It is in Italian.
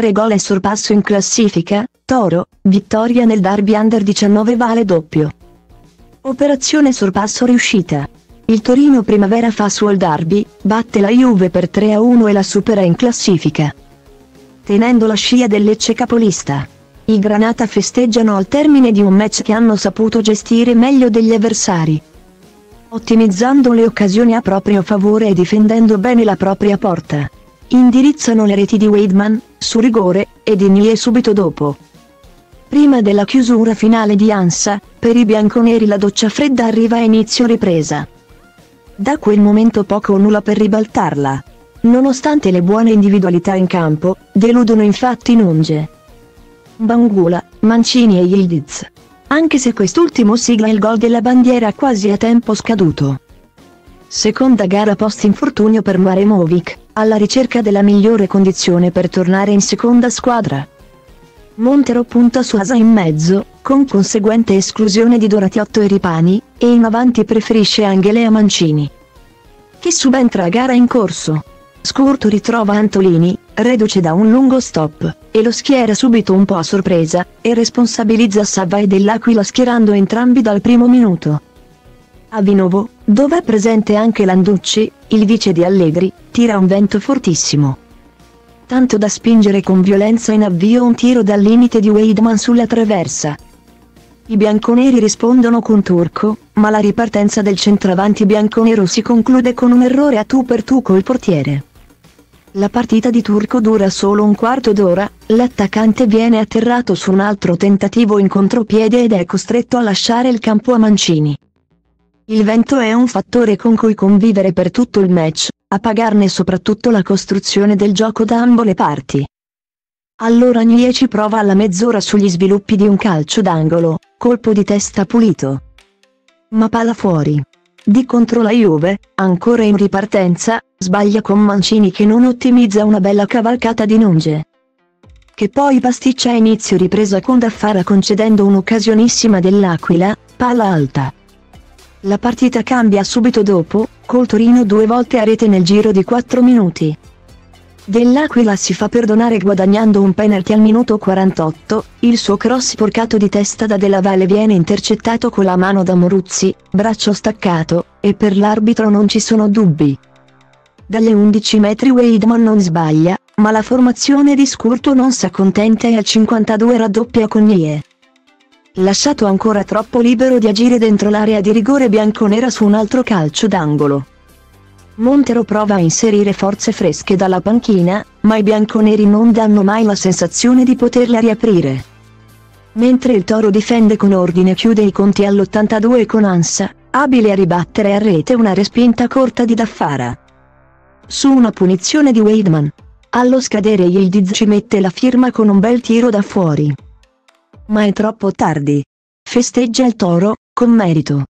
3 gol e sorpasso in classifica, Toro, vittoria nel derby under 19 vale doppio. Operazione sorpasso riuscita. Il Torino Primavera fa suo derby, batte la Juve per 3-1 e la supera in classifica. Tenendo la scia del Lecce capolista. I Granata festeggiano al termine di un match che hanno saputo gestire meglio degli avversari. Ottimizzando le occasioni a proprio favore e difendendo bene la propria porta. Indirizzano le reti di Weidman, su rigore, e di Nie subito dopo. Prima della chiusura finale di Ansa, per i bianconeri la doccia fredda arriva a inizio ripresa. Da quel momento poco o nulla per ribaltarla. Nonostante le buone individualità in campo, deludono infatti Nunge. Bangula, Mancini e Yildiz. Anche se quest'ultimo sigla il gol della bandiera quasi a tempo scaduto. Seconda gara post infortunio per Maremovic, alla ricerca della migliore condizione per tornare in seconda squadra. Montero punta su Asa in mezzo, con conseguente esclusione di Doratiotto e Ripani, e in avanti preferisce Angelea Mancini. Che subentra a gara in corso. Scurto ritrova Antolini, reduce da un lungo stop, e lo schiera subito un po' a sorpresa, e responsabilizza Savva e dell'Aquila schierando entrambi dal primo minuto. A Vinovo, dove è presente anche Landucci, il vice di Allegri, tira un vento fortissimo. Tanto da spingere con violenza in avvio un tiro dal limite di Weidman sulla traversa. I bianconeri rispondono con Turco, ma la ripartenza del centravanti bianconero si conclude con un errore a tu per tu col portiere. La partita di Turco dura solo un quarto d'ora, l'attaccante viene atterrato su un altro tentativo in contropiede ed è costretto a lasciare il campo a Mancini. Il vento è un fattore con cui convivere per tutto il match, a pagarne soprattutto la costruzione del gioco da ambo le parti. Allora Nie ci prova alla mezz'ora sugli sviluppi di un calcio d'angolo, colpo di testa pulito. Ma palla fuori. Di contro la Juve, ancora in ripartenza, sbaglia con Mancini che non ottimizza una bella cavalcata di Nunge. Che poi pasticcia inizio ripresa con Daffara concedendo un'occasionissima dell'Aquila, palla alta. La partita cambia subito dopo, col Torino due volte a rete nel giro di 4 minuti. Dell'Aquila si fa perdonare guadagnando un penalty al minuto 48, il suo cross porcato di testa da Della Valle viene intercettato con la mano da Moruzzi, braccio staccato, e per l'arbitro non ci sono dubbi. Dalle 11 metri Weidman non sbaglia, ma la formazione di Scurto non si accontenta e al 52 raddoppia con Nie. Lasciato ancora troppo libero di agire dentro l'area di rigore bianconera su un altro calcio d'angolo. Montero prova a inserire forze fresche dalla panchina, ma i bianconeri non danno mai la sensazione di poterla riaprire. Mentre il Toro difende con ordine chiude i conti all'82 con ansia, abile a ribattere a rete una respinta corta di Daffara. Su una punizione di Weidman. Allo scadere Yildiz ci mette la firma con un bel tiro da fuori. Ma è troppo tardi. Festeggia il Toro, con merito.